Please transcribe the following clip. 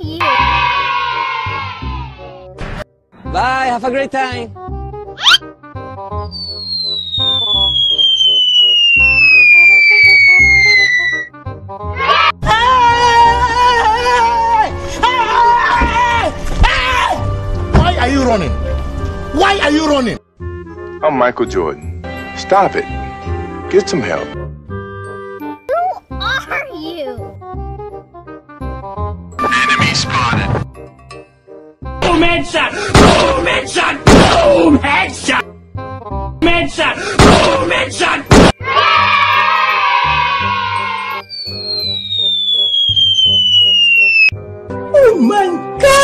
are you? Bye, have a great time. Why are you running? Why are you running? I'm Michael Jordan. Stop it. Get some help. spotted. Boom headshot! Boom headshot! Boom headshot! Boom headshot! Boom headshot! Oh my god!